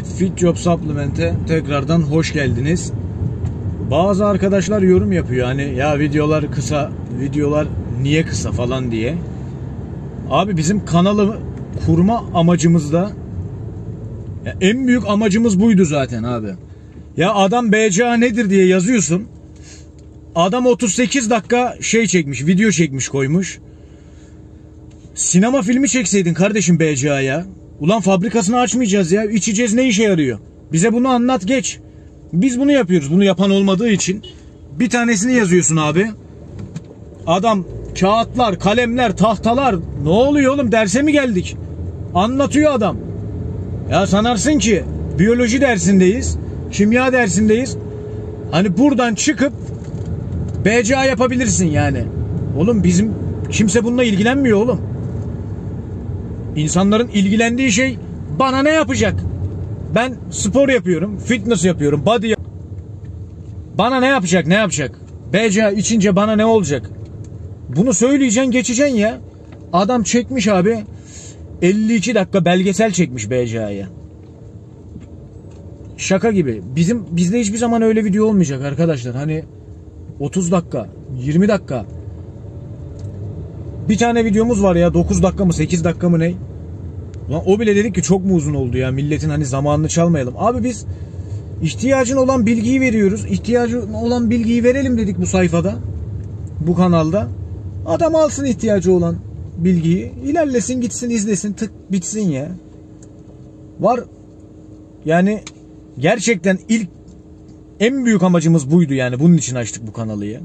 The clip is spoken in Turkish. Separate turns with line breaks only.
Evet, Fit Job Supplement'e tekrardan hoş geldiniz. Bazı arkadaşlar yorum yapıyor hani ya videolar kısa, videolar niye kısa falan diye. Abi bizim kanalı kurma amacımızda ya en büyük amacımız buydu zaten abi. Ya adam BCA nedir diye yazıyorsun. Adam 38 dakika şey çekmiş, video çekmiş koymuş. Sinema filmi çekseydin kardeşim BCA'ya. Ulan fabrikasını açmayacağız ya. İçeceğiz ne işe yarıyor? Bize bunu anlat geç. Biz bunu yapıyoruz. Bunu yapan olmadığı için. Bir tanesini yazıyorsun abi. Adam kağıtlar, kalemler, tahtalar. Ne oluyor oğlum derse mi geldik? Anlatıyor adam. Ya sanarsın ki biyoloji dersindeyiz. Kimya dersindeyiz. Hani buradan çıkıp BCA yapabilirsin yani. Oğlum bizim kimse bununla ilgilenmiyor oğlum. İnsanların ilgilendiği şey bana ne yapacak? Ben spor yapıyorum, fitness yapıyorum, body yap- Bana ne yapacak, ne yapacak? BCA içince bana ne olacak? Bunu söyleyeceksin, geçeceksin ya. Adam çekmiş abi. 52 dakika belgesel çekmiş BCA'ya. Şaka gibi. Bizim bizde hiçbir zaman öyle video olmayacak arkadaşlar. Hani 30 dakika, 20 dakika. Bir tane videomuz var ya 9 dakika mı 8 dakika mı ne? Lan o bile dedik ki çok mu uzun oldu ya milletin hani zamanını çalmayalım. Abi biz ihtiyacın olan bilgiyi veriyoruz. İhtiyacı olan bilgiyi verelim dedik bu sayfada. Bu kanalda. Adam alsın ihtiyacı olan bilgiyi. ilerlesin gitsin izlesin tık bitsin ya. Var yani gerçekten ilk en büyük amacımız buydu yani bunun için açtık bu kanalı ya.